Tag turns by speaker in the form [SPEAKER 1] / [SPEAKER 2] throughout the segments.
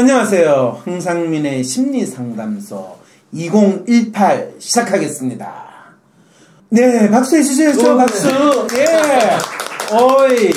[SPEAKER 1] 안녕하세요. 흥상민의 심리상담소 2018 시작하겠습니다. 네, 박수 해주세요. 박수. 예. 어이.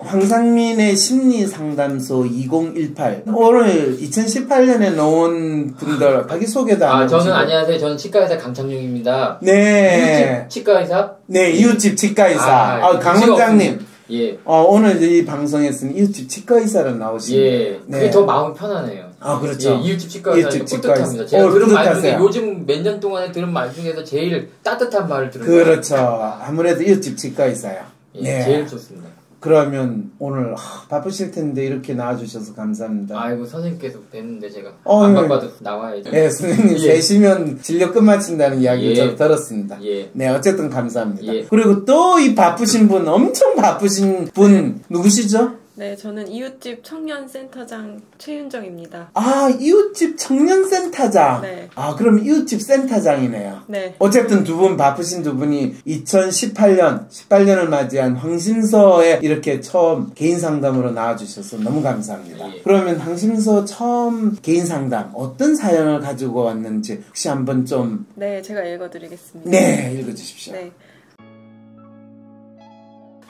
[SPEAKER 1] 황상민의 심리상담소 2018. 오늘 2018년에 나온 분들 자기소개도 안
[SPEAKER 2] 아, 저는
[SPEAKER 1] 해주시고.
[SPEAKER 2] 안녕하세요. 저는 치과의사 강창용입니다.
[SPEAKER 1] 네.
[SPEAKER 2] 이웃집 치과의사?
[SPEAKER 1] 네, 이웃집 치과의사. 아, 그강
[SPEAKER 2] 의지가
[SPEAKER 1] 원장님.
[SPEAKER 2] 예.
[SPEAKER 1] 어, 오늘 이 방송에서는 이웃집 치과 의사로 나오시네요.
[SPEAKER 2] 예. 그게 더 마음 편하네요.
[SPEAKER 1] 아, 그렇죠.
[SPEAKER 2] 예, 이웃집 치과 의사
[SPEAKER 1] 이웃집
[SPEAKER 2] 뿌듯합니다. 제가
[SPEAKER 1] 어,
[SPEAKER 2] 들은 말 중에. 요즘 몇 년 동안에 들은 말 중에서 제일 따뜻한 말을 들은 것
[SPEAKER 1] 그렇죠. 아무래도 이웃집 치과 의사요.
[SPEAKER 2] 예,
[SPEAKER 1] 네.
[SPEAKER 2] 제일 좋습니다.
[SPEAKER 1] 그러면 오늘 하, 바쁘실 텐데 이렇게 나와주셔서 감사합니다.
[SPEAKER 2] 아이고 선생님께서 뵀는데 제가
[SPEAKER 1] 어,
[SPEAKER 2] 안
[SPEAKER 1] 예.
[SPEAKER 2] 바빠도 나와야죠.
[SPEAKER 1] 네, 선생님
[SPEAKER 2] 예.
[SPEAKER 1] 세시면 진료 끝마친다는 이야기를
[SPEAKER 2] 예.
[SPEAKER 1] 저도 들었습니다.
[SPEAKER 2] 예.
[SPEAKER 1] 네, 어쨌든 감사합니다.
[SPEAKER 2] 예.
[SPEAKER 1] 그리고 또 이 바쁘신 분, 엄청 바쁘신 분 누구시죠?
[SPEAKER 3] 네, 저는 이웃집 청년센터장 최윤정입니다.
[SPEAKER 1] 아, 이웃집 청년센터장.
[SPEAKER 3] 네.
[SPEAKER 1] 아, 그럼 이웃집 센터장이네요.
[SPEAKER 3] 네.
[SPEAKER 1] 어쨌든 두 분 바쁘신 두 분이 2018년, 18년을 맞이한 황심서에 이렇게 처음 개인 상담으로 나와주셔서 너무 감사합니다.
[SPEAKER 2] 예.
[SPEAKER 1] 그러면 황심서 처음 개인 상담 어떤 사연을 가지고 왔는지 혹시 한번 좀,
[SPEAKER 3] 네, 제가 읽어드리겠습니다.
[SPEAKER 1] 네, 읽어주십시오.
[SPEAKER 3] 네.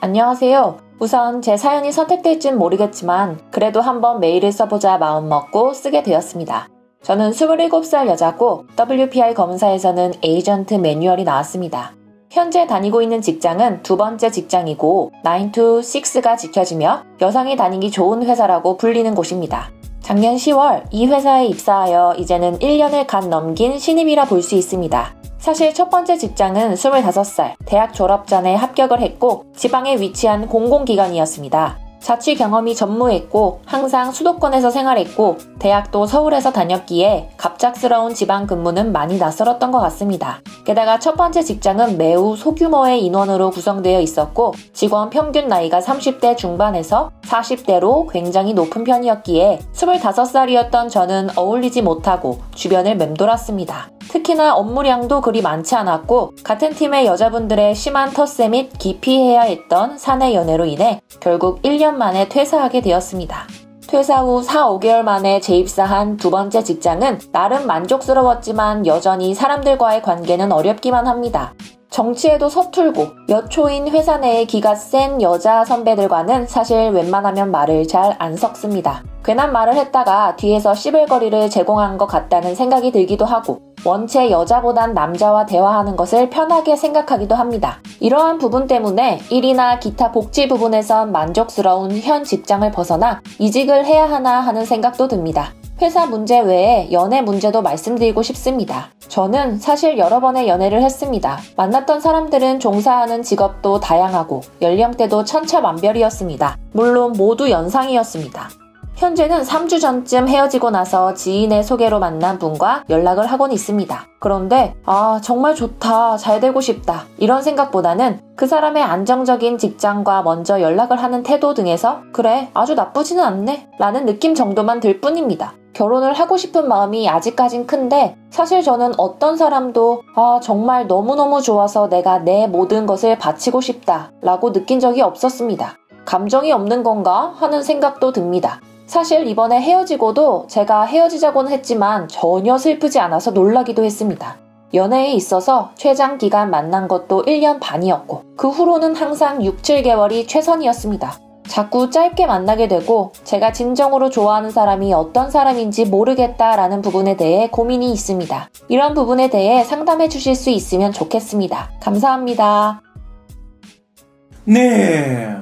[SPEAKER 4] 안녕하세요. 우선 제 사연이 선택될진 모르겠지만 그래도 한번 메일을 써보자 마음먹고 쓰게 되었습니다. 저는 27살 여자고 WPI 검사에서는 에이전트 매뉴얼이 나왔습니다. 현재 다니고 있는 직장은 두 번째 직장이고 9 to 6가 지켜지며 여성이 다니기 좋은 회사라고 불리는 곳입니다. 작년 10월 이 회사에 입사하여 이제는 1년을 간 넘긴 신입이라 볼 수 있습니다. 사실 첫 번째 직장은 25살, 대학 졸업 전에 합격을 했고 지방에 위치한 공공기관이었습니다. 자취 경험이 전무했고 항상 수도권에서 생활했고 대학도 서울에서 다녔기에 갑작스러운 지방 근무는 많이 낯설었던 것 같습니다. 게다가 첫 번째 직장은 매우 소규모의 인원으로 구성되어 있었고 직원 평균 나이가 30대 중반에서 40대로 굉장히 높은 편이었기에 25살이었던 저는 어울리지 못하고 주변을 맴돌았습니다. 특히나 업무량도 그리 많지 않았고 같은 팀의 여자분들의 심한 텃세 및 기피해야 했던 사내 연애로 인해 결국 1년 만에 퇴사하게 되었습니다. 퇴사 후 4, 5개월 만에 재입사한 두 번째 직장은 나름 만족스러웠지만 여전히 사람들과의 관계는 어렵기만 합니다. 정치에도 서툴고 여초인 회사 내의 기가 센 여자 선배들과는 사실 웬만하면 말을 잘 안 섞습니다. 괜한 말을 했다가 뒤에서 씹을거리를 제공한 것 같다는 생각이 들기도 하고 원체 여자보단 남자와 대화하는 것을 편하게 생각하기도 합니다. 이러한 부분 때문에 일이나 기타 복지 부분에선 만족스러운 현 직장을 벗어나 이직을 해야 하나 하는 생각도 듭니다. 회사 문제 외에 연애 문제도 말씀드리고 싶습니다. 저는 사실 여러 번의 연애를 했습니다. 만났던 사람들은 종사하는 직업도 다양하고 연령대도 천차만별이었습니다. 물론 모두 연상이었습니다. 현재는 3주 전쯤 헤어지고 나서 지인의 소개로 만난 분과 연락을 하곤 있습니다. 그런데, 아, 정말 좋다, 잘 되고 싶다, 이런 생각보다는 그 사람의 안정적인 직장과 먼저 연락을 하는 태도 등에서, 그래, 아주 나쁘지는 않네, 라는 느낌 정도만 들 뿐입니다. 결혼을 하고 싶은 마음이 아직까진 큰데, 사실 저는 어떤 사람도, 아, 정말 너무너무 좋아서 내가 내 모든 것을 바치고 싶다, 라고 느낀 적이 없었습니다. 감정이 없는 건가 하는 생각도 듭니다. 사실 이번에 헤어지고도 제가 헤어지자고는 했지만 전혀 슬프지 않아서 놀라기도 했습니다. 연애에 있어서 최장 기간 만난 것도 1년 반이었고 그 후로는 항상 6, 7개월이 최선이었습니다. 자꾸 짧게 만나게 되고 제가 진정으로 좋아하는 사람이 어떤 사람인지 모르겠다라는 부분에 대해 고민이 있습니다. 이런 부분에 대해 상담해 주실 수 있으면 좋겠습니다. 감사합니다.
[SPEAKER 1] 네.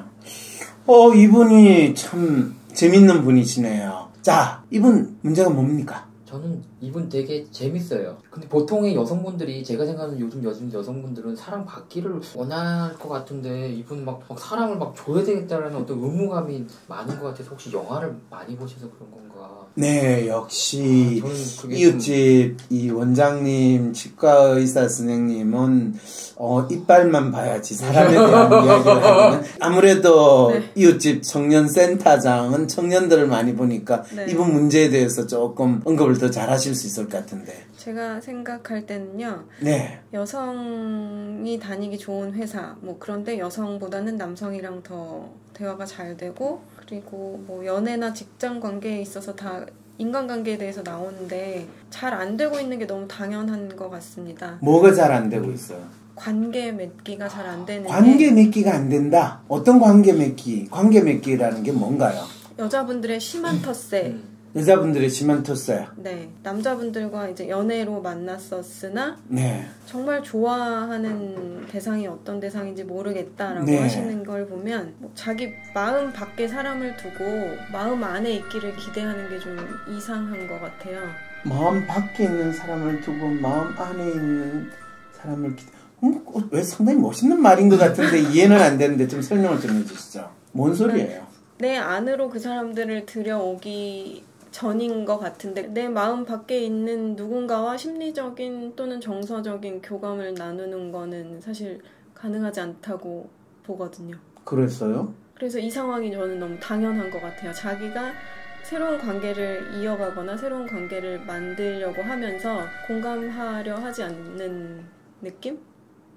[SPEAKER 1] 어, 이분이 참 재밌는 분이시네요. 자, 이분 문제가 뭡니까?
[SPEAKER 2] 저는 이분 되게 재밌어요. 근데 보통의 여성분들이 제가 생각하는 요즘 요즘 여성분들은 사랑 받기를 원할 것 같은데 이분 막, 막 사랑을 막 줘야 되겠다라는 어떤 의무감이 많은 것 같아서 혹시 영화를 많이 보셔서 그런 건가?
[SPEAKER 1] 네, 역시
[SPEAKER 2] 그게
[SPEAKER 1] 이웃집 이 원장님 치과 의사 선생님은 어, 이빨만 봐야지 사람에 대한 이야기를 하는 아무래도
[SPEAKER 3] 네.
[SPEAKER 1] 이웃집 청년 센터장은 청년들을 많이 보니까
[SPEAKER 3] 네.
[SPEAKER 1] 이분 문제에 대해서 조금 언급을 더 잘하 실 수 있을 것 같은데
[SPEAKER 3] 제가 생각할 때는요,
[SPEAKER 1] 네
[SPEAKER 3] 여성이 다니기 좋은 회사, 뭐 그런데 여성보다는 남성이랑 더 대화가 잘 되고, 그리고 뭐 연애나 직장 관계에 있어서 다 인간관계에 대해서 나오는데 잘 안 되고 있는 게 너무 당연한 것 같습니다.
[SPEAKER 1] 뭐가 잘 안 되고 있어요?
[SPEAKER 3] 관계 맺기가 잘 안 되는
[SPEAKER 1] 관계
[SPEAKER 3] 게
[SPEAKER 1] 맺기가 안 된다. 어떤 관계 맺기? 관계 맺기라는 게 뭔가요?
[SPEAKER 3] 여자분들의 심한 텃세,
[SPEAKER 2] 음.
[SPEAKER 1] 여자분들의 텃세.
[SPEAKER 3] 네 남자분들과 이제 연애로 만났었으나
[SPEAKER 1] 네.
[SPEAKER 3] 정말 좋아하는 대상이 어떤 대상인지 모르겠다라고
[SPEAKER 1] 네.
[SPEAKER 3] 하시는 걸 보면 뭐 자기 마음 밖에 사람을 두고 마음 안에 있기를 기대하는 게 좀 이상한 것 같아요.
[SPEAKER 1] 마음 밖에 있는 사람을 두고 마음 안에 있는 사람을 기... 음, 어, 왜 상당히 멋있는 말인 것 같은데 이해는 안 되는데 좀 설명을 좀 해주시죠. 뭔 소리예요?
[SPEAKER 3] 내 안으로 그 사람들을 들여오기 전인 것 같은데 내 마음 밖에 있는 누군가와 심리적인 또는 정서적인 교감을 나누는 거는 사실 가능하지 않다고 보거든요.
[SPEAKER 1] 그랬어요?
[SPEAKER 3] 그래서 이 상황이 저는 너무 당연한 것 같아요. 자기가 새로운 관계를 이어가거나 새로운 관계를 만들려고 하면서 공감하려 하지 않는 느낌?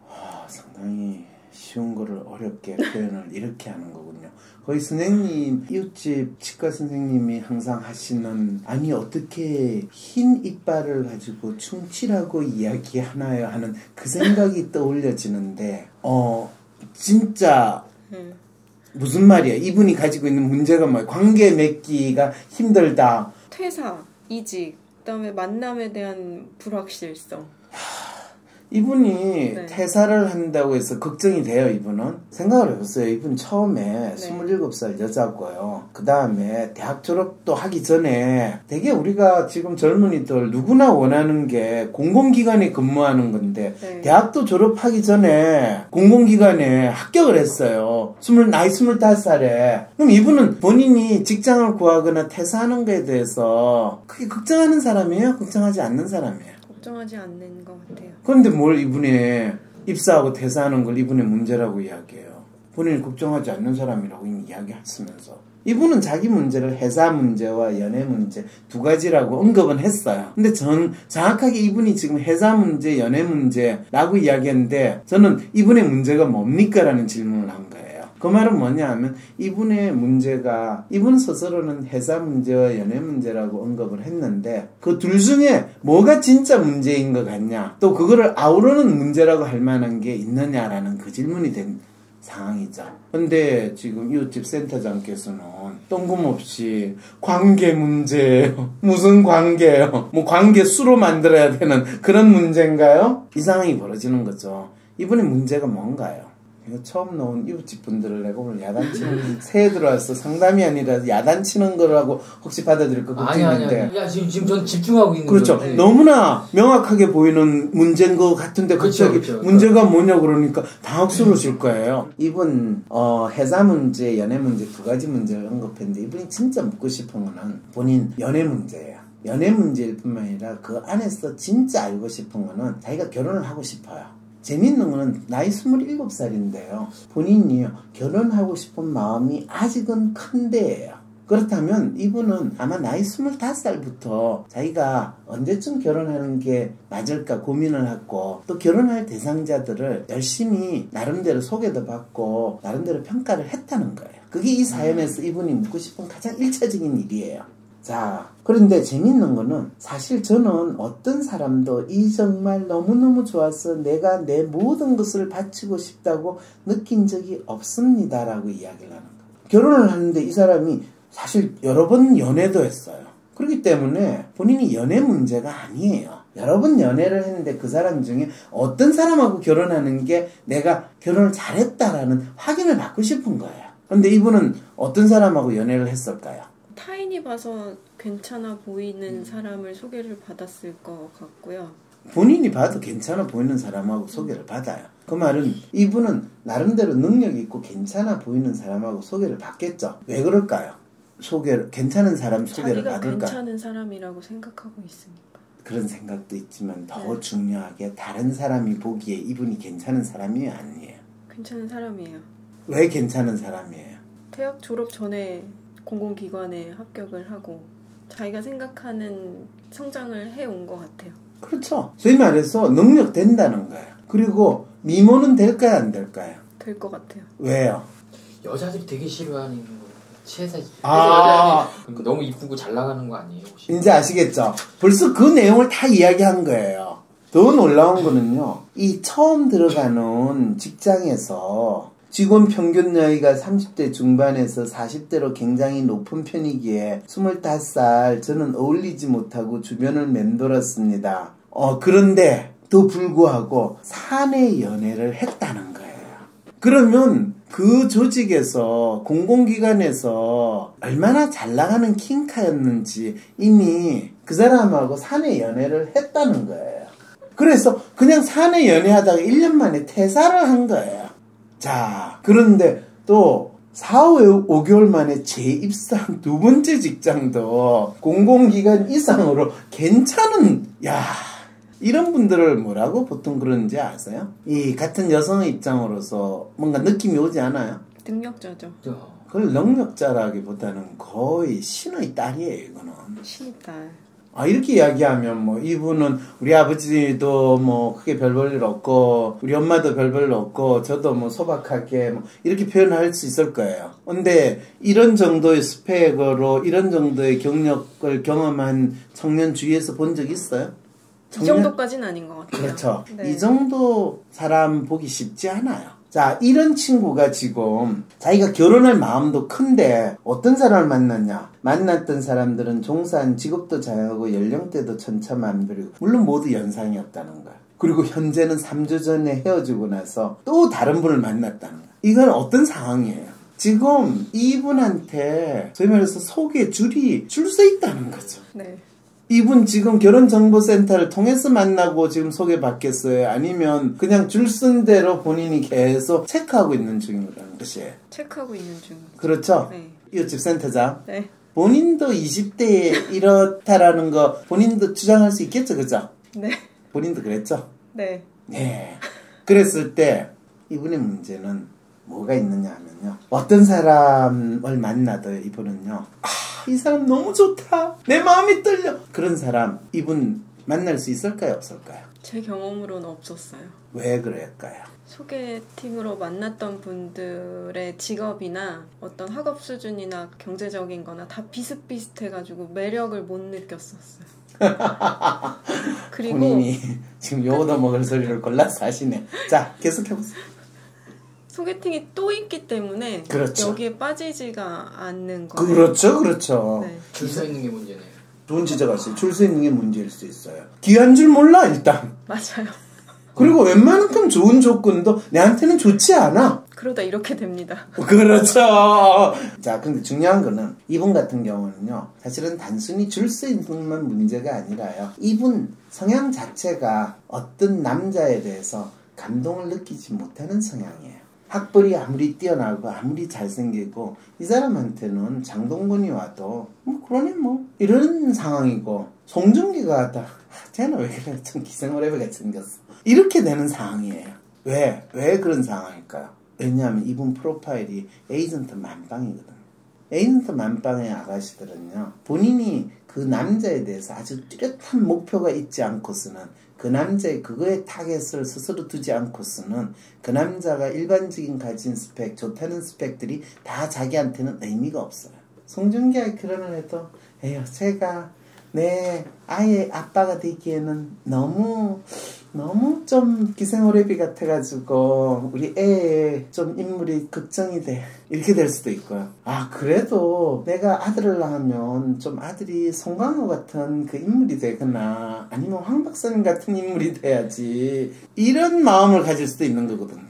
[SPEAKER 1] 아, 상당히 쉬운 거를 어렵게 표현을 이렇게 하는 거군요. 거의 선생님, 이웃집 치과 선생님이 항상 하시는, 아니, 어떻게 흰 이빨을 가지고 충치라고 이야기하나요? 하는 그 생각이 떠올려지는데, 어, 진짜
[SPEAKER 3] 음.
[SPEAKER 1] 무슨 말이야? 이분이 가지고 있는 문제가 뭐야? 관계 맺기가 힘들다.
[SPEAKER 3] 퇴사, 이직, 그다음에 만남에 대한 불확실성.
[SPEAKER 1] 이분이
[SPEAKER 3] 네.
[SPEAKER 1] 퇴사를 한다고 해서 걱정이 돼요, 이분은. 생각을 해봤어요. 이분 처음에
[SPEAKER 3] 네.
[SPEAKER 1] 27살 여자고요. 그 다음에 대학 졸업도 하기 전에 되게 우리가 지금 젊은이들 누구나 원하는 게 공공기관에 근무하는 건데
[SPEAKER 3] 네.
[SPEAKER 1] 대학도 졸업하기 전에 공공기관에 합격을 했어요. 스물, 나이 25살에. 그럼 이분은 본인이 직장을 구하거나 퇴사하는 거에 대해서 크게 걱정하는 사람이에요? 걱정하지 않는 사람이에요?
[SPEAKER 3] 걱정하지 않는 것 같아요.
[SPEAKER 1] 그런데 뭘 이분이 입사하고 퇴사하는 걸 이분의 문제라고 이야기해요. 본인이 걱정하지 않는 사람이라고 이미 이야기했으면서. 이분은 자기 문제를 회사 문제와 연애 문제 두 가지라고 언급은 했어요. 근데 전 정확하게 이분이 지금 회사 문제, 연애 문제라고 이야기했는데 저는 이분의 문제가 뭡니까? 라는 질문을 한 거예요. 그 말은 뭐냐 하면 이분의 문제가 이분 스스로는 회사 문제와 연애 문제라고 언급을 했는데 그 둘 중에 뭐가 진짜 문제인 것 같냐 또 그거를 아우르는 문제라고 할 만한 게 있느냐라는 그 질문이 된 상황이죠. 근데 지금 이웃집 센터장께서는 뜬금없이 관계 문제예요. 무슨 관계예요? 뭐 관계 수로 만들어야 되는 그런 문제인가요? 이 상황이 벌어지는 거죠. 이분의 문제가 뭔가요? 처음 나온 이웃집 분들을 내가 오늘 야단치는 새해 들어와서 상담이 아니라 야단치는 거라고 혹시 받아들일 것
[SPEAKER 2] 아니 아니. 야 지금 지금 전 집중하고 있는
[SPEAKER 1] 그렇죠.
[SPEAKER 2] 거예요.
[SPEAKER 1] 너무나 명확하게 보이는 문제인 것 같은데
[SPEAKER 2] 그렇죠,
[SPEAKER 1] 갑자기
[SPEAKER 2] 그렇죠.
[SPEAKER 1] 문제가 뭐냐 그러니까 당황스러우실 거예요. 이분 어, 회사 문제, 연애 문제 두 가지 문제를 언급했는데 이분이 진짜 묻고 싶은 거는 본인 연애 문제예요. 연애 문제일 뿐만 아니라 그 안에서 진짜 알고 싶은 거는 자기가 결혼을 하고 싶어요. 재밌는 거는 나이 27살인데요. 본인이 결혼하고 싶은 마음이 아직은 큰데예요. 그렇다면 이분은 아마 나이 25살부터 자기가 언제쯤 결혼하는 게 맞을까 고민을 하고 또 결혼할 대상자들을 열심히 나름대로 소개도 받고 나름대로 평가를 했다는 거예요. 그게 이 사연에서 이분이 묻고 싶은 가장 일차적인 일이에요. 자, 그런데 재밌는 거는 사실 저는 어떤 사람도 이 정말 너무너무 좋아서 내가 내 모든 것을 바치고 싶다고 느낀 적이 없습니다라고 이야기를 하는 거예요. 결혼을 하는데 이 사람이 사실 여러 번 연애도 했어요. 그렇기 때문에 본인이 연애 문제가 아니에요. 여러 번 연애를 했는데 그 사람 중에 어떤 사람하고 결혼하는 게 내가 결혼을 잘했다라는 확인을 받고 싶은 거예요. 근데 이분은 어떤 사람하고 연애를 했을까요?
[SPEAKER 3] 타인이 봐서 괜찮아 보이는 사람을 소개를 받았을 것 같고요.
[SPEAKER 1] 본인이 봐도 괜찮아 보이는 사람하고 소개를 받아요. 그 말은 이분은 나름대로 능력 있고 괜찮아 보이는 사람하고 소개를 받겠죠. 왜 그럴까요? 소개를 괜찮은 사람 소개를 받을까?
[SPEAKER 3] 괜찮은 사람이라고 생각하고 있으니까.
[SPEAKER 1] 그런 생각도 있지만 더
[SPEAKER 3] 네.
[SPEAKER 1] 중요하게 다른 사람이 보기에 이분이 괜찮은 사람이 아니에요.
[SPEAKER 3] 괜찮은 사람이에요.
[SPEAKER 1] 왜 괜찮은 사람이에요?
[SPEAKER 3] 대학 졸업 전에 공공기관에 합격을 하고 자기가 생각하는 성장을 해온 것 같아요.
[SPEAKER 1] 그렇죠. 소위 말해서 능력 된다는 거예요. 그리고 미모는 될까요, 안 될까요?
[SPEAKER 3] 될 것 같아요.
[SPEAKER 1] 왜요?
[SPEAKER 2] 여자들이 되게 싫어하는 거. 취해서
[SPEAKER 1] 아.
[SPEAKER 2] 그러니까 너무 이쁘고 잘 나가는 거 아니에요 혹시?
[SPEAKER 1] 이제 아시겠죠? 벌써 그 내용을 다 이야기한 거예요. 더 놀라운 거는요, 이 처음 들어가는 직장에서 직원 평균 나이가 30대 중반에서 40대로 굉장히 높은 편이기에 25살 저는 어울리지 못하고 주변을 맴돌았습니다. 어, 그런데 또 불구하고 사내 연애를 했다는 거예요. 그러면 그 조직에서 공공기관에서 얼마나 잘 나가는 킹카였는지 이미 그 사람하고 사내 연애를 했다는 거예요. 그래서 그냥 사내 연애하다가 1년 만에 퇴사를 한 거예요. 자, 그런데 또 4, 5, 개월 만에 재입사한 두 번째 직장도 공공기관 이상으로 괜찮은, 야 이런 분들을 뭐라고 보통 그러는지 아세요? 이 같은 여성의 입장으로서 뭔가 느낌이 오지 않아요?
[SPEAKER 3] 능력자죠.
[SPEAKER 2] 야,
[SPEAKER 1] 그걸 능력자라기보다는 거의 신의 딸이에요, 이거는.
[SPEAKER 3] 신딸.
[SPEAKER 1] 아, 이렇게 이야기하면 뭐 이분은 우리 아버지도 뭐 크게 별 볼일 없고 우리 엄마도 별 볼 일 없고 저도 뭐 소박하게 뭐 이렇게 표현할 수 있을 거예요. 근데 이런 정도의 스펙으로 이런 정도의 경력을 경험한 청년 주위에서 본 적 있어요?
[SPEAKER 3] 이
[SPEAKER 1] 청년?
[SPEAKER 3] 정도까지는 아닌 것 같아요.
[SPEAKER 1] 그렇죠.
[SPEAKER 3] 네.
[SPEAKER 1] 이 정도 사람 보기 쉽지 않아요. 자, 이런 친구가 지금 자기가 결혼할 마음도 큰데 어떤 사람을 만났냐? 만났던 사람들은 종사한 직업도 자영하고 연령대도 천차만별이고 물론 모두 연상이었다는 거야. 그리고 현재는 3주 전에 헤어지고 나서 또 다른 분을 만났다는 거야. 이건 어떤 상황이에요? 지금 이분한테 소위 말해서 속에 줄이 줄 서 있다는 거죠.
[SPEAKER 3] 네.
[SPEAKER 1] 이분 지금 결혼정보센터를 통해서 만나고 지금 소개받겠어요? 아니면 그냥 줄 쓴 대로 본인이 계속 체크하고 있는 중이라는 것이에요.
[SPEAKER 3] 체크하고 있는 중.
[SPEAKER 1] 그렇죠?
[SPEAKER 3] 네.
[SPEAKER 1] 이웃집 센터장.
[SPEAKER 3] 네.
[SPEAKER 1] 본인도 20대에 이렇다라는 거 본인도 주장할 수 있겠죠? 그죠?
[SPEAKER 3] 네.
[SPEAKER 1] 본인도 그랬죠?
[SPEAKER 3] 네.
[SPEAKER 1] 네. 그랬을 때 이분의 문제는 뭐가 있느냐 하면요. 어떤 사람을 만나도 이분은요. 아, 이 사람 너무 좋다. 내 마음이 떨려. 그런 사람 이분 만날 수 있을까요? 없을까요?
[SPEAKER 3] 제 경험으로는 없었어요.
[SPEAKER 1] 왜 그럴까요?
[SPEAKER 3] 소개팅으로 만났던 분들의 직업이나 어떤 학업 수준이나 경제적인 거나 다 비슷비슷해가지고 매력을 못 느꼈었어요. 그리고
[SPEAKER 1] 본인이 지금 요거도 먹을 소리를 골라서 하시네. 자, 계속해보세요.
[SPEAKER 3] 소개팅이 또 있기 때문에
[SPEAKER 1] 그렇죠.
[SPEAKER 3] 여기에 빠지지가 않는 거예요.
[SPEAKER 1] 그렇죠, 그렇죠.
[SPEAKER 3] 네.
[SPEAKER 2] 줄서 있는 게 문제네요.
[SPEAKER 1] 좋은 지적 하세요. 줄서 있는 게 문제일 수 있어요. 귀한 줄 몰라, 일단.
[SPEAKER 3] 맞아요.
[SPEAKER 1] 그리고 웬만큼 좋은 조건도 내한테는 좋지 않아.
[SPEAKER 3] 그러다 이렇게 됩니다.
[SPEAKER 1] 그렇죠. 자, 근데 중요한 거는 이분 같은 경우는요. 사실은 단순히 줄 수 있는 것만 문제가 아니라요. 이분 성향 자체가 어떤 남자에 대해서 감동을 느끼지 못하는 성향이에요. 학벌이 아무리 뛰어나고 아무리 잘생기고 이 사람한테는 장동건이 와도 뭐 그러니 뭐 이런 상황이고 송중기가 왔다 아, 쟤는 왜 그래 좀 기생오래비 같이 생겼어 이렇게 되는 상황이에요 왜? 왜 그런 상황일까요? 왜냐하면 이분 프로파일이 에이전트 만빵이거든요 에이전트 만빵의 아가씨들은요 본인이 그 남자에 대해서 아주 뚜렷한 목표가 있지 않고서는 그 남자의 그거에 타겟을 스스로 두지 않고서는 그 남자가 일반적인 가진 스펙, 좋다는 스펙들이 다 자기한테는 의미가 없어요. 송중기가 결혼을 해도 에휴 제가 내 아이의 아빠가 되기에는 너무 너무 좀 기생오래비 같아가지고 우리 애의 좀 인물이 걱정이 돼. 이렇게 될 수도 있고요. 아 그래도 내가 아들을 낳으면 좀 아들이 송강호 같은 그 인물이 되거나 아니면 황 박사님 같은 인물이 돼야지 이런 마음을 가질 수도 있는 거거든요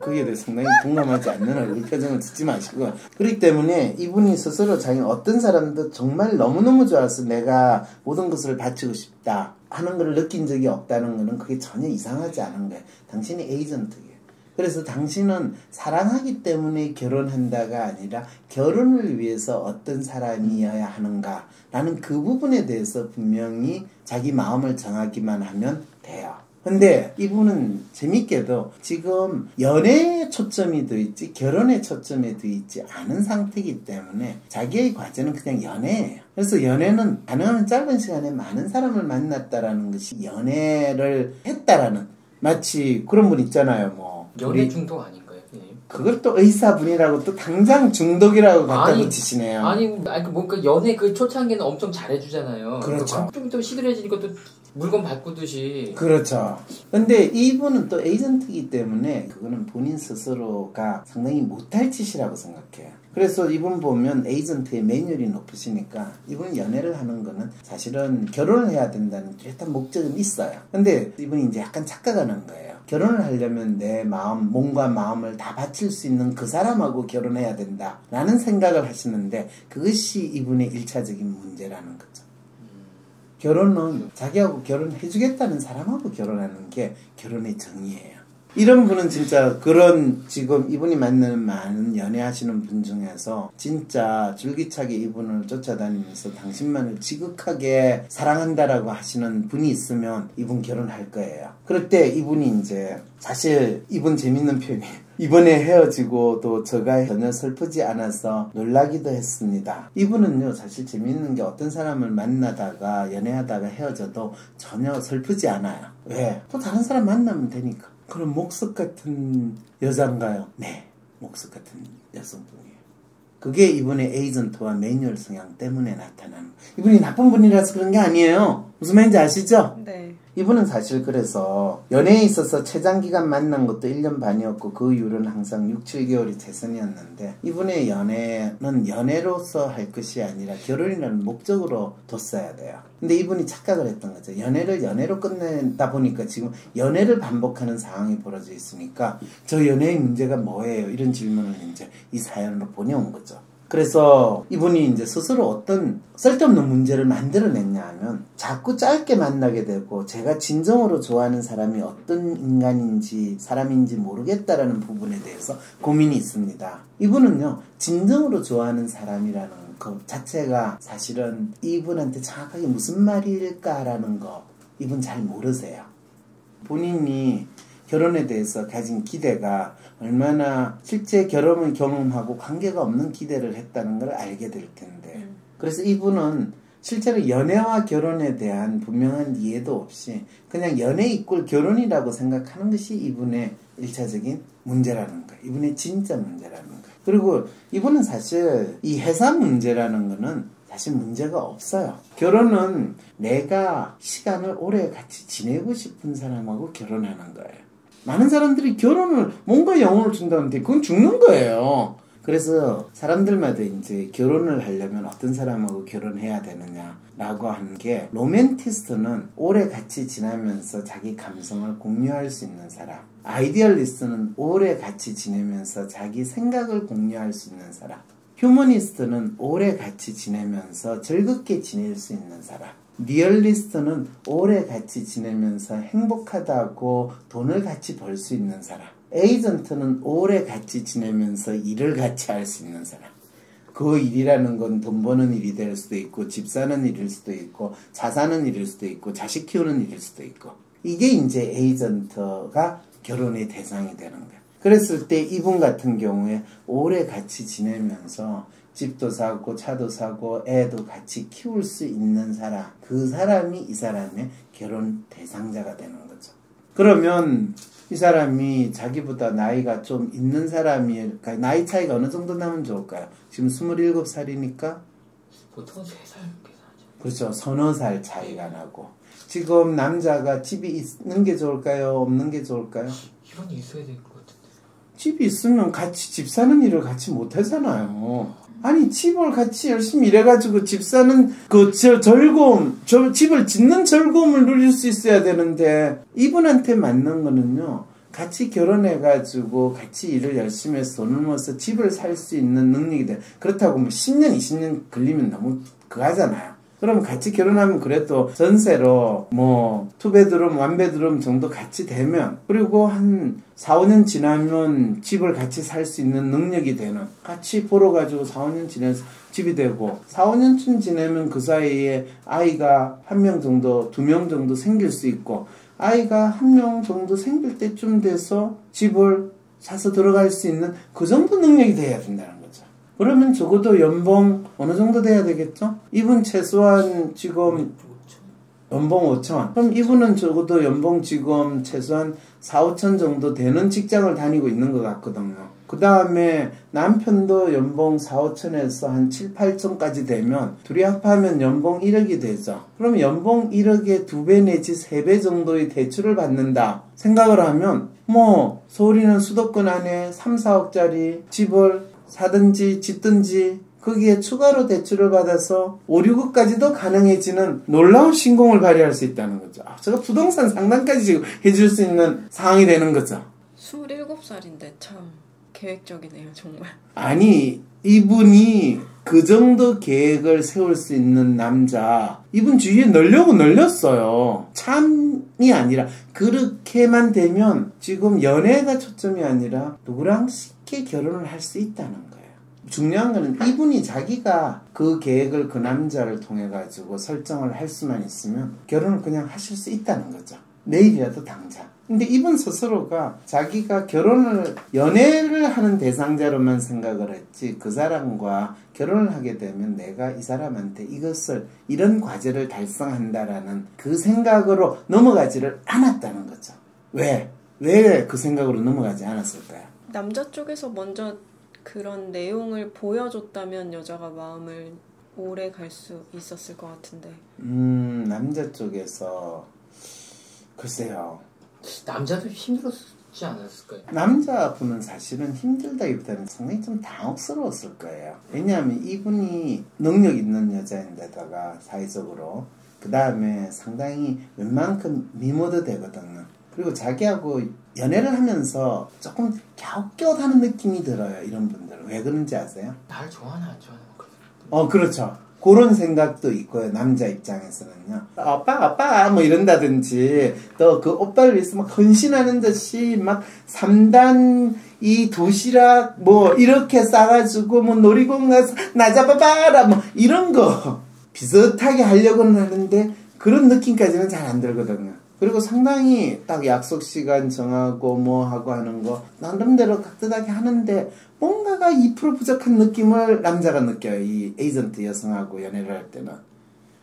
[SPEAKER 1] 그게 대해 상당히 공감하지 않는 얼굴 표정을 짓지 마시고. 그렇기 때문에 이분이 스스로 자기 어떤 사람도 정말 너무너무 좋아서 내가 모든 것을 바치고 싶다 하는 걸 느낀 적이 없다는 거는 그게 전혀 이상하지 않은 거예요. 당신이 에이전트예요. 그래서 당신은 사랑하기 때문에 결혼한다가 아니라 결혼을 위해서 어떤 사람이어야 하는가 라는 그 부분에 대해서 분명히 자기 마음을 정하기만 하면 돼요 근데 이분은 재밌게도 지금 연애에 초점이 돼 있지 결혼에 초점이 돼 있지 않은 상태이기 때문에 자기의 과제는 그냥 연애예요. 그래서 연애는 가능하면 짧은 시간에 많은 사람을 만났다라는 것이 연애를 했다라는 마치 그런 분 있잖아요. 뭐
[SPEAKER 2] 연애 중독 아닌가요? 예.
[SPEAKER 1] 그걸 또 의사분이라고 또 당장 중독이라고 갖다
[SPEAKER 2] 아니,
[SPEAKER 1] 붙이시네요.
[SPEAKER 2] 아니, 아니 그 뭔가 연애 그 초창기는 엄청 잘해주잖아요.
[SPEAKER 1] 그렇죠.
[SPEAKER 2] 좀좀 시들해지니까 또 물건 바꾸듯이.
[SPEAKER 1] 그렇죠. 근데 이분은 또 에이전트이기 때문에 그거는 본인 스스로가 상당히 못할 짓이라고 생각해요. 그래서 이분 보면 에이전트의 매뉴얼이 높으시니까 이분 연애를 하는 거는 사실은 결혼을 해야 된다는 뚜렷한 목적은 있어요. 근데 이분이 이제 약간 착각하는 거예요. 결혼을 하려면 내 마음, 몸과 마음을 다 바칠 수 있는 그 사람하고 결혼해야 된다. 라는 생각을 하시는데 그것이 이분의 일차적인 문제라는 거죠. 결혼은 자기하고 결혼해주겠다는 사람하고 결혼하는 게 결혼의 정의예요. 이런 분은 진짜 그런 지금 이분이 만나는 많은 연애하시는 분 중에서 진짜 줄기차게 이분을 쫓아다니면서 당신만을 지극하게 사랑한다라고 하시는 분이 있으면 이분 결혼할 거예요. 그럴 때 이분이 이제 사실 이분 재밌는 표현이에요. 이번에 헤어지고 또 저가 전혀 슬프지 않아서 놀라기도 했습니다. 이분은요 사실 재밌는 게 어떤 사람을 만나다가 연애하다가 헤어져도 전혀 슬프지 않아요. 왜? 또 다른 사람 만나면 되니까. 그럼 목석 같은 여잔가요? 네, 목석 같은 여성분이에요. 그게 이분의 에이전트와 매뉴얼 성향 때문에 나타나는 이분이 나쁜 분이라서 그런 게 아니에요. 무슨 말인지 아시죠?
[SPEAKER 3] 네.
[SPEAKER 1] 이분은 사실 그래서 연애에 있어서 최장기간 만난 것도 1년 반이었고 그 이후로는 항상 6, 7개월이 최선이었는데 이분의 연애는 연애로서 할 것이 아니라 결혼이라는 목적으로 뒀어야 돼요. 근데 이분이 착각을 했던 거죠. 연애를 연애로 끝낸다 보니까 지금 연애를 반복하는 상황이 벌어져 있으니까 저 연애의 문제가 뭐예요? 이런 질문을 이제 이 사연으로 보내온 거죠. 그래서 이분이 이제 스스로 어떤 쓸데없는 문제를 만들어냈냐 하면 자꾸 짧게 만나게 되고 제가 진정으로 좋아하는 사람이 어떤 인간인지 사람인지 모르겠다라는 부분에 대해서 고민이 있습니다. 이분은요, 진정으로 좋아하는 사람이라는 것 자체가 사실은 이분한테 정확하게 무슨 말일까라는 거 이분 잘 모르세요. 본인이 결혼에 대해서 가진 기대가 얼마나 실제 결혼을 경험하고 관계가 없는 기대를 했다는 걸 알게 될 텐데. 그래서 이분은 실제로 연애와 결혼에 대한 분명한 이해도 없이 그냥 연애 이꼴 결혼이라고 생각하는 것이 이분의 일차적인 문제라는 거예요. 이분의 진짜 문제라는 거예요. 그리고 이분은 사실 이 회사 문제라는 거는 사실 문제가 없어요. 결혼은 내가 시간을 오래 같이 지내고 싶은 사람하고 결혼하는 거예요. 많은 사람들이 결혼을 뭔가 영혼을 준다는데 그건 죽는 거예요. 그래서 사람들마다 이제 결혼을 하려면 어떤 사람하고 결혼해야 되느냐라고 하는 게 로맨티스트는 오래 같이 지나면서 자기 감성을 공유할 수 있는 사람 idealist는 오래 같이 지내면서 자기 생각을 공유할 수 있는 사람 휴머니스트는 오래 같이 지내면서 즐겁게 지낼 수 있는 사람 리얼리스트는 오래 같이 지내면서 행복하다고 돈을 같이 벌 수 있는 사람. 에이전트는 오래 같이 지내면서 일을 같이 할 수 있는 사람. 그 일이라는 건 돈 버는 일이 될 수도 있고, 집 사는 일일 수도 있고, 차 사는 일일 수도 있고, 자식 키우는 일일 수도 있고. 이게 이제 에이전트가 결혼의 대상이 되는 거예요. 그랬을 때 이분 같은 경우에 오래 같이 지내면서 집도 사고 차도 사고 애도 같이 키울 수 있는 사람 그 사람이 이 사람의 결혼 대상자가 되는 거죠. 그러면 이 사람이 자기보다 나이가 좀 있는 사람일까 나이 차이가 어느 정도 나면 좋을까요? 지금 27살이니까
[SPEAKER 2] 보통 3살 계산하죠.
[SPEAKER 1] 그렇죠. 서너 살 차이가 나고 지금 남자가 집이 있는 게 좋을까요? 없는 게 좋을까요?
[SPEAKER 2] 이런 있어야 될 것 같은데.
[SPEAKER 1] 집이 있으면 같이 집 사는 일을 같이 못 하잖아요. 아니 집을 같이 열심히 일해가지고 집 사는 그 저, 즐거움, 저 집을 짓는 즐거움을 누릴 수 있어야 되는데 이분한테 맞는 거는요. 같이 결혼해가지고 같이 일을 열심히 해서 돈을 모아서 집을 살 수 있는 능력이 돼. 그렇다고 뭐 10년, 20년 걸리면 너무 그하잖아요. 그럼 같이 결혼하면 그래도 전세로 뭐 투베드룸, 완베드룸 정도 같이 되면 그리고 한 4, 5년 지나면 집을 같이 살 수 있는 능력이 되는 같이 벌어 가지고 4, 5년 지내서 집이 되고 4, 5년쯤 지내면 그 사이에 아이가 한 명 정도, 두 명 정도 생길 수 있고 아이가 한 명 정도 생길 때쯤 돼서 집을 사서 들어갈 수 있는 그 정도 능력이 돼야 된다는 거죠. 그러면 적어도 연봉 어느 정도 돼야 되겠죠? 이분 최소한 지금 연봉 5천. 그럼 이분은 적어도 연봉 지금 최소한 4, 5천 정도 되는 직장을 다니고 있는 것 같거든요. 그 다음에 남편도 연봉 4, 5천에서 한 7, 8천까지 되면 둘이 합하면 연봉 1억이 되죠. 그럼 연봉 1억에 두배 내지 세배 정도의 대출을 받는다 생각을 하면 뭐 서울이는 수도권 안에 3, 4억짜리 집을 사든지 짓든지 거기에 추가로 대출을 받아서 5, 6억까지도 가능해지는 놀라운 신공을 발휘할 수 있다는 거죠. 아, 제가 부동산 상담까지 지금 해줄 수 있는 상황이 되는 거죠.
[SPEAKER 3] 27살인데 참 계획적이네요, 정말.
[SPEAKER 1] 아니, 이분이 그 정도 계획을 세울 수 있는 남자, 이분 주위에 널려고 널렸어요. 참이 아니라, 그렇게만 되면 지금 연애가 초점이 아니라 누구랑 쉽게 결혼을 할 수 있다는 거예요. 중요한 거는 이분이 자기가 그 계획을 그 남자를 통해 가지고 설정을 할 수만 있으면 결혼을 그냥 하실 수 있다는 거죠. 내일이라도 당장. 근데 이분 스스로가 자기가 결혼을 연애를 하는 대상자로만 생각을 했지 그 사람과 결혼을 하게 되면 내가 이 사람한테 이것을 이런 과제를 달성한다라는 그 생각으로 넘어가지를 않았다는 거죠. 왜? 왜 그 생각으로 넘어가지 않았을까요?
[SPEAKER 3] 남자 쪽에서 먼저 그런 내용을 보여줬다면 여자가 마음을 오래 갈 수 있었을 것 같은데.
[SPEAKER 1] 음, 남자 쪽에서 글쎄요.
[SPEAKER 2] 남자도 힘들었지 않았을까요?
[SPEAKER 1] 남자 분은 사실은 힘들다기보다는 상당히 좀 당혹스러웠을 거예요. 왜냐하면 이분이 능력 있는 여자인데다가 사회적으로 그 다음에 상당히 웬만큼 미모도 되거든요. 그리고 자기하고 연애를 하면서 조금 갸웃갸웃하는 느낌이 들어요. 이런 분들은 왜 그런지 아세요?
[SPEAKER 2] 날 좋아하나 안 좋아하나
[SPEAKER 1] 어 그렇죠. 그런 생각도 있고요. 남자 입장에서는요. 아빠 아빠 뭐 이런다든지 또 그 오빠를 위해서 막 헌신하는 듯이 막 3단 이 도시락 뭐 이렇게 싸가지고 뭐 놀이공원 가서 나 잡아봐라 뭐 이런 거 비슷하게 하려고는 하는데 그런 느낌까지는 잘 안 들거든요. 그리고 상당히 딱 약속 시간 정하고 뭐 하고 하는 거 나름대로 깍듯하게 하는데 뭔가가 2% 부족한 느낌을 남자가 느껴요. 이 에이전트 여성하고 연애를 할 때는.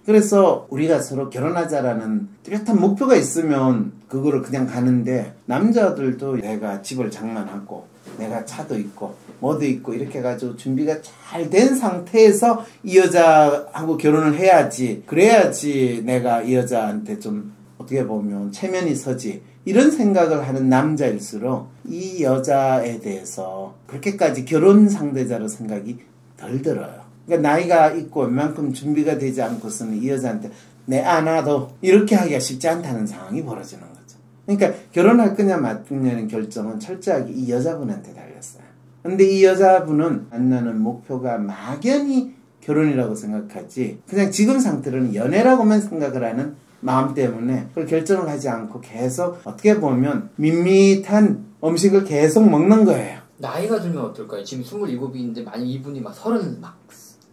[SPEAKER 1] 그래서 우리가 서로 결혼하자라는 뚜렷한 목표가 있으면 그거를 그냥 가는데 남자들도 내가 집을 장만하고 내가 차도 있고 뭐도 있고 이렇게 해가지고 준비가 잘 된 상태에서 이 여자하고 결혼을 해야지 그래야지 내가 이 여자한테 좀 어떻게 보면 체면이 서지 이런 생각을 하는 남자일수록 이 여자에 대해서 그렇게까지 결혼 상대자로 생각이 덜 들어요. 그러니까 나이가 있고 웬만큼 준비가 되지 않고서는 이 여자한테 내 안아도 이렇게 하기가 쉽지 않다는 상황이 벌어지는 거죠. 그러니까 결혼할 거냐 말거냐는 결정은 철저하게 이 여자분한테 달렸어요. 근데 이 여자분은 만나는 목표가 막연히 결혼이라고 생각하지 그냥 지금 상태로는 연애라고만 생각을 하는 마음 때문에 그걸 결정을 하지 않고 계속 어떻게 보면 밋밋한 음식을 계속 먹는 거예요.
[SPEAKER 2] 나이가 들면 어떨까요? 지금 27인데 만약 이분이 막 30, 막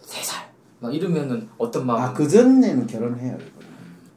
[SPEAKER 2] 3살 막 이러면은 어떤 마음?
[SPEAKER 1] 아, 그전에는 결혼해요, 이분.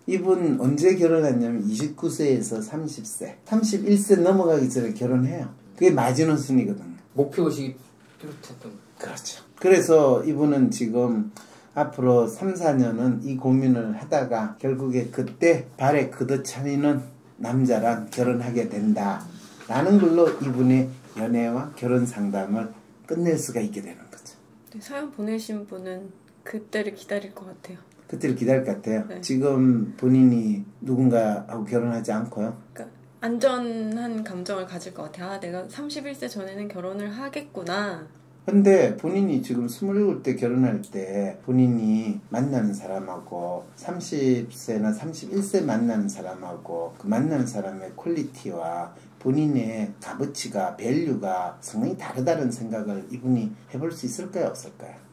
[SPEAKER 1] 이분 언제 결혼했냐면 29세에서 30세, 31세 넘어가기 전에 결혼해요. 그게 마지노선이거든요.
[SPEAKER 2] 목표의식이 뚜렷했던
[SPEAKER 1] 그렇죠. 그래서 이분은 지금 앞으로 3, 4년은 이 고민을 하다가 결국에 그때 발에 걷어차리는 남자랑 결혼하게 된다. 라는 걸로 이분의 연애와 결혼 상담을 끝낼 수가 있게 되는 거죠.
[SPEAKER 3] 네, 사연 보내신 분은 그때를 기다릴 것 같아요.
[SPEAKER 1] 그때를 기다릴 것 같아요.
[SPEAKER 3] 네.
[SPEAKER 1] 지금 본인이 누군가하고 결혼하지 않고요.
[SPEAKER 3] 그러니까 안전한 감정을 가질 것 같아요. 아, 내가 31세 전에는 결혼을 하겠구나.
[SPEAKER 1] 근데 본인이 지금 27세 결혼할 때 본인이 만나는 사람하고 30세나 31세 만나는 사람하고 그 만나는 사람의 quality와 본인의 값어치가 value가 상당히 다르다는 생각을 이분이 해볼 수 있을까요 없을까요?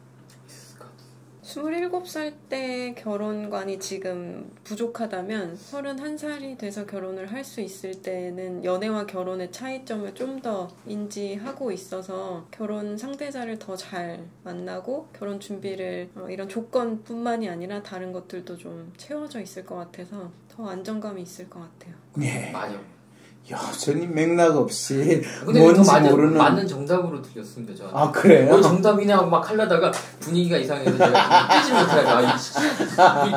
[SPEAKER 2] 있을 것 같아요.
[SPEAKER 3] 27살 때 결혼관이 지금 부족하다면 31살이 돼서 결혼을 할 수 있을 때는 연애와 결혼의 차이점을 좀 더 인지하고 있어서 결혼 상대자를 더 잘 만나고 결혼 준비를 어, 이런 조건뿐만이 아니라 다른 것들도 좀 채워져 있을 것 같아서 더 안정감이 있을 것 같아요.
[SPEAKER 1] 네.
[SPEAKER 2] 맞아.
[SPEAKER 1] 여전히 맥락 없이 뭔지
[SPEAKER 2] 더 맞는,
[SPEAKER 1] 모르는
[SPEAKER 2] 맞는 정답으로 들렸습니다 저한테
[SPEAKER 1] 아 그래요?
[SPEAKER 2] 뭐 정답이냐 하고 막 하려다가 분위기가 이상해서 제가 끼지 못하고 아, 이, 씨, 이,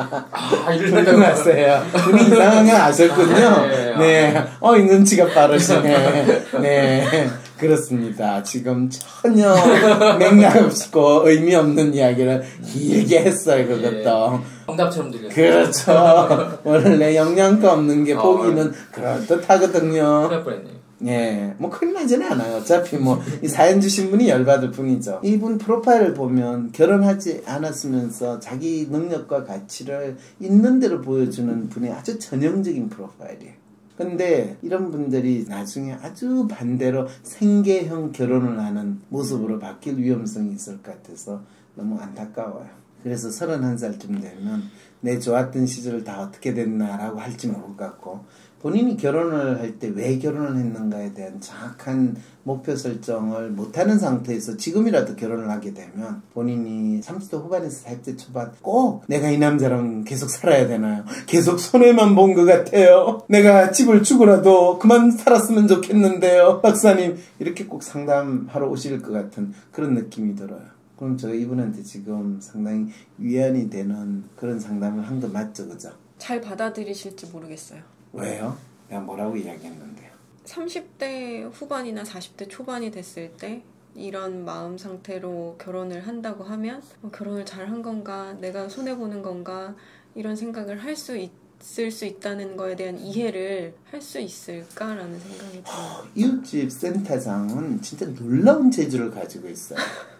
[SPEAKER 2] 아 이러다가
[SPEAKER 1] 훌륭하세요. 분이 이상한 건 아셨군요.
[SPEAKER 2] 네.
[SPEAKER 1] 네. 어, 이 눈치가 빠르시네. 네. 그렇습니다. 지금 전혀 맥락 없고 의미 없는 이야기를 길게 했어요, 그것도.
[SPEAKER 2] 정답처럼 들렸어요
[SPEAKER 1] 그렇죠. 원래 영양가 없는 게
[SPEAKER 2] 어.
[SPEAKER 1] 보기는 그럴듯하거든요.
[SPEAKER 2] 큰일 날 뻔했네요
[SPEAKER 1] 예, 뭐 큰일 나지는 않아요. 어차피 뭐, 이 사연 주신 분이 열받을 뿐이죠. 이분 프로파일을 보면 결혼하지 않았으면서 자기 능력과 가치를 있는 대로 보여주는 분의 아주 전형적인 프로파일이에요. 근데 이런 분들이 나중에 아주 반대로 생계형 결혼을 하는 모습으로 바뀔 위험성이 있을 것 같아서 너무 안타까워요. 그래서 31살쯤 되면 내 좋았던 시절을 다 어떻게 됐나라고 할지 모를 것 같고 본인이 결혼을 할 때 왜 결혼을 했는가에 대한 정확한 목표 설정을 못하는 상태에서 지금이라도 결혼을 하게 되면 본인이 30대 후반에서 40대 초반 꼭 내가 이 남자랑 계속 살아야 되나요? 계속 손해만 본 것 같아요. 내가 집을 주고라도 그만 살았으면 좋겠는데요. 박사님 이렇게 꼭 상담하러 오실 것 같은 그런 느낌이 들어요. 그럼 저 이분한테 지금 상당히 위안이 되는 그런 상담을 한 거 맞죠, 그죠?
[SPEAKER 3] 잘 받아들이실지 모르겠어요.
[SPEAKER 1] 왜요? 내가 뭐라고 이야기했는데요?
[SPEAKER 3] 30대 후반이나 40대 초반이 됐을 때 이런 마음 상태로 결혼을 한다고 하면 어, 결혼을 잘 한 건가 내가 손해 보는 건가 이런 생각을 할 수 있을 수 있다는 거에 대한 이해를 할 수 있을까라는 생각이 들어요.
[SPEAKER 1] 이웃집 센터장은 진짜 놀라운 재주를 가지고 있어요.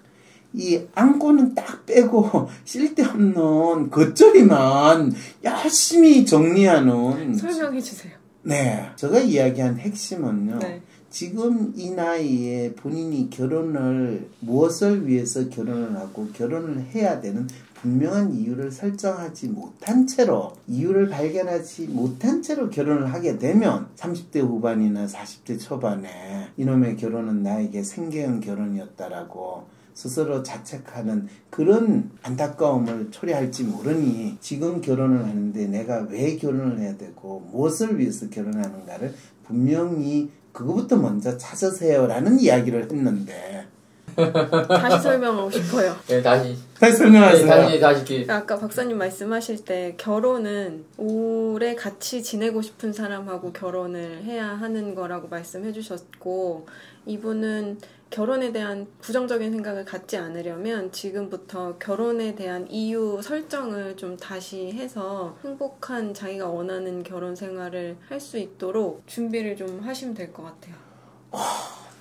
[SPEAKER 1] 이 안고는 딱 빼고 쓸데없는 겉절이만 열심히 정리하는
[SPEAKER 3] 설명해 주세요.
[SPEAKER 1] 네 제가 이야기한 핵심은요
[SPEAKER 3] 네.
[SPEAKER 1] 지금 이 나이에 본인이 결혼을 무엇을 위해서 결혼을 하고 결혼을 해야 되는 분명한 이유를 설정하지 못한 채로 이유를 발견하지 못한 채로 결혼을 하게 되면 30대 후반이나 40대 초반에 이놈의 결혼은 나에게 생계형 결혼이었다라고 스스로 자책하는 그런 안타까움을 초래할지 모르니 지금 결혼을 하는데 내가 왜 결혼을 해야 되고 무엇을 위해서 결혼하는가를 분명히 그거부터 먼저 찾으세요라는 이야기를 했는데
[SPEAKER 3] 다시 설명하고 싶어요.
[SPEAKER 2] 네, 다시
[SPEAKER 1] 다시
[SPEAKER 2] 네,
[SPEAKER 1] 설명하세요.
[SPEAKER 2] 다시 다시 이렇게
[SPEAKER 3] 아까 박사님 말씀하실 때 결혼은 오래 같이 지내고 싶은 사람하고 결혼을 해야 하는 거라고 말씀해 주셨고 이분은 결혼에 대한 부정적인 생각을 갖지 않으려면 지금부터 결혼에 대한 이유 설정을 좀 다시 해서 행복한 자기가 원하는 결혼 생활을 할 수 있도록 준비를 좀 하시면 될 것 같아요.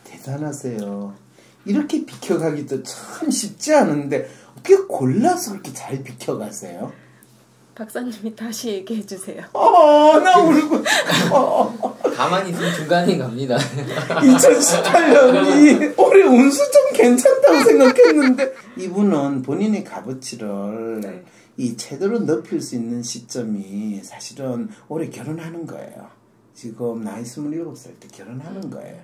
[SPEAKER 1] 대단하세요. 이렇게 비켜가기도 참 쉽지 않은데 어떻게 골라서 그렇게 잘 비켜가세요?
[SPEAKER 3] 박사님이 다시 얘기해 주세요.
[SPEAKER 1] 아, 나 울고. 어,
[SPEAKER 2] 가만히 있으면 중간에 갑니다
[SPEAKER 1] 2018년이 올해 운수 좀 괜찮다고 생각했는데 이분은 본인의 값어치를
[SPEAKER 3] 네.
[SPEAKER 1] 이 제대로 높일 수 있는 시점이 사실은 올해 결혼하는 거예요. 지금 나이 27살 때 결혼하는 거예요.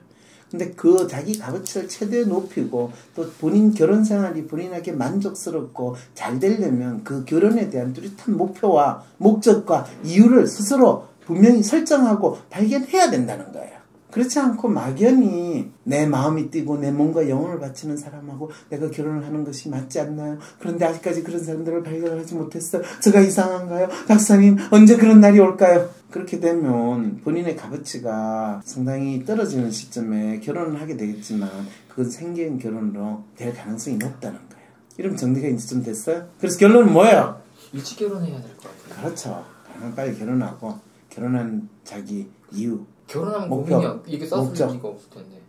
[SPEAKER 1] 근데 그 자기 값어치를 최대 높이고 또 본인 결혼 생활이 본인에게 만족스럽고 잘 되려면 그 결혼에 대한 뚜렷한 목표와 목적과 이유를 스스로 분명히 설정하고 발견해야 된다는 거예요. 그렇지 않고 막연히 내 마음이 뛰고 내 몸과 영혼을 바치는 사람하고 내가 결혼을 하는 것이 맞지 않나요? 그런데 아직까지 그런 사람들을 발견을 하지 못했어요. 제가 이상한가요? 박사님, 언제 그런 날이 올까요? 그렇게 되면 본인의 값어치가 상당히 떨어지는 시점에 결혼을 하게 되겠지만 그건 생계형 결혼으로 될 가능성이 높다는 거예요. 이러면 정리가 이제 좀 됐어요? 그래서 결론은 뭐예요?
[SPEAKER 2] 일찍 결혼해야 될 것 같아요
[SPEAKER 1] 그렇죠. 가능한 빨리 결혼하고 결혼한 자기 이유.
[SPEAKER 2] 결혼하면
[SPEAKER 1] 목표,
[SPEAKER 2] 고민이 이게 썼을
[SPEAKER 1] 목적.
[SPEAKER 2] 리가 없을 텐데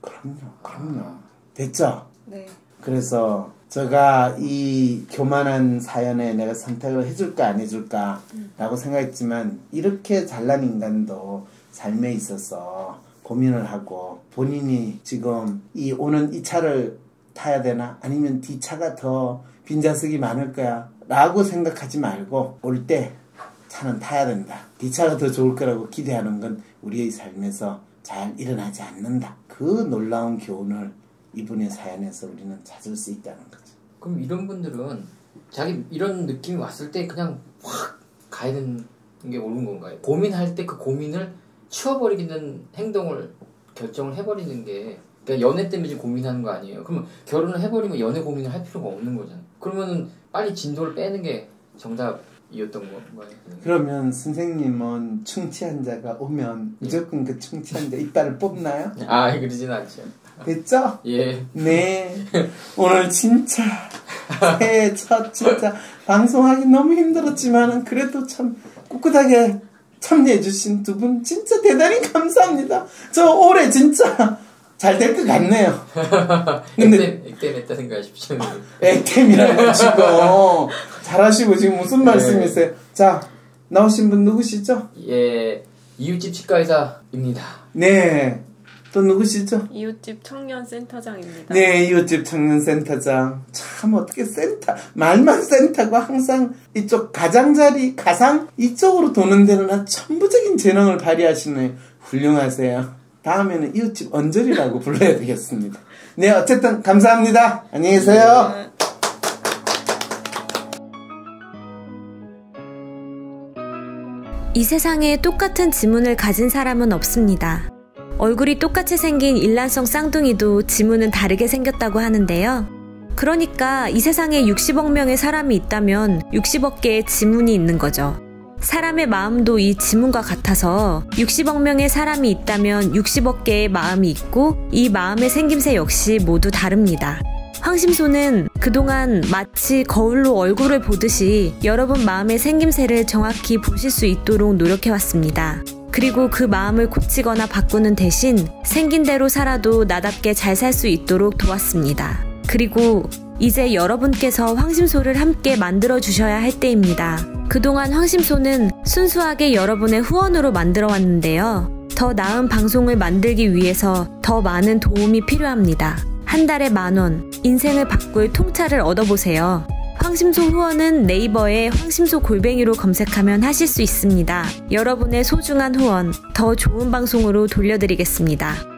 [SPEAKER 1] 그럼요, 그럼요. 됐죠?
[SPEAKER 3] 네.
[SPEAKER 1] 그래서 제가 이 교만한 사연에 내가 선택을 해줄까 안 해줄까 라고 생각했지만 이렇게 잘난 인간도 삶에 있어서 고민을 하고 본인이 지금 이 오는 이 차를 타야 되나? 아니면 뒤 차가 더 빈자석이 많을 거야? 라고 생각하지 말고 올 때 차는 타야 된다. 뒤 차가 더 좋을 거라고 기대하는 건 우리의 삶에서 잘 일어나지 않는다. 그 놀라운 교훈을 이분의 사연에서 우리는 찾을 수 있다는 거죠.
[SPEAKER 2] 그럼 이런 분들은 자기 이런 느낌이 왔을 때 그냥 확 가야 되는 게 옳은 건가요? 고민할 때 그 고민을 치워버리는 행동을 결정을 해버리는 게 그러니까 연애 때문에 지금 고민하는 거 아니에요. 그러면 결혼을 해버리면 연애 고민을 할 필요가 없는 거잖아요. 그러면은 빨리 진도를 빼는 게 정답이었던 거예요.
[SPEAKER 1] 그러면 선생님은 충치 환자가 오면 무조건 그 충치 환자 이빨을 뽑나요?
[SPEAKER 2] 아 그러진 않죠.
[SPEAKER 1] 됐죠?
[SPEAKER 2] 예.
[SPEAKER 1] 네. 오늘 진짜 새해 첫 진짜 방송하기 너무 힘들었지만은 그래도 참 꿋꿋하게 참여해주신 두 분 진짜 대단히 감사합니다. 저 올해 진짜 잘 될 것 같네요.
[SPEAKER 2] 근데 액땜 했다 생각하십시오.
[SPEAKER 1] 액땜이라고 지금 잘하시고 지금 무슨
[SPEAKER 2] 네.
[SPEAKER 1] 말씀이세요? 자 나오신 분 누구시죠?
[SPEAKER 2] 예, 이웃집 치과의사입니다.
[SPEAKER 1] 네. 또 누구시죠?
[SPEAKER 3] 이웃집 청년 센터장입니다.
[SPEAKER 1] 네, 이웃집 청년센터장. 참, 어떻게 센터, 말만 센터고 항상 이쪽 가장자리, 가상, 이쪽으로 도는 데는 한 천부적인 재능을 발휘하시네요. 훌륭하세요. 다음에는 이웃집 언저리라고 불러야 되겠습니다. 네, 어쨌든 감사합니다. 안녕히 계세요.
[SPEAKER 3] 네.
[SPEAKER 4] 이 세상에 똑같은 지문을 가진 사람은 없습니다. 얼굴이 똑같이 생긴 일란성 쌍둥이도 지문은 다르게 생겼다고 하는데요. 그러니까 이 세상에 60억 명의 사람이 있다면 60억 개의 지문이 있는 거죠. 사람의 마음도 이 지문과 같아서 60억 명의 사람이 있다면 60억 개의 마음이 있고 이 마음의 생김새 역시 모두 다릅니다. 황심소는 그동안 마치 거울로 얼굴을 보듯이 여러분 마음의 생김새를 정확히 보실 수 있도록 노력해왔습니다. 그리고 그 마음을 고치거나 바꾸는 대신 생긴 대로 살아도 나답게 잘 살 수 있도록 도왔습니다. 그리고 이제 여러분께서 황심소를 함께 만들어 주셔야 할 때입니다. 그동안 황심소는 순수하게 여러분의 후원으로 만들어 왔는데요. 더 나은 방송을 만들기 위해서 더 많은 도움이 필요합니다. 한 달에 만 원, 인생을 바꿀 통찰을 얻어보세요. 황심소 후원은 네이버에 황심소 골뱅이로 검색하면 하실 수 있습니다. 여러분의 소중한 후원, 더 좋은 방송으로 돌려드리겠습니다.